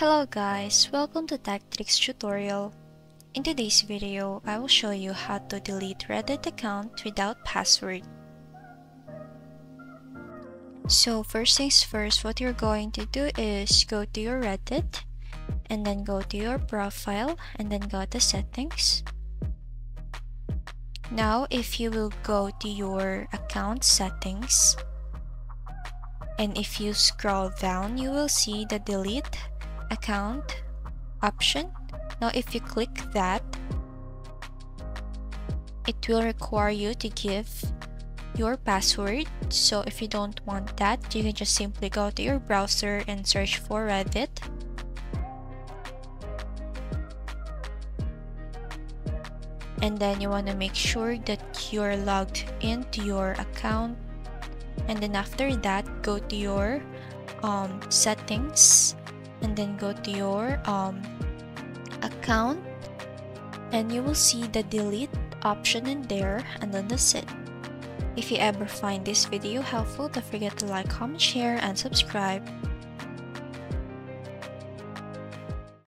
Hello guys, welcome to Tech Tricks tutorial. In today's video, I will show you how to delete Reddit account without password. So first things first, what you're going to do is go to your Reddit and then go to your profile and then go to settings. Now if you will go to your account settings and if you scroll down you will see the delete account option. Now if you click that, it will require you to give your password. So if you don't want that, you can just simply go to your browser and search for Reddit. And then you want to make sure that you're logged into your account. And then after that, go to your um, settings and then go to your um, account and you will see the delete option in there and then that's it. If you ever find this video helpful, don't forget to like, comment, share, and subscribe.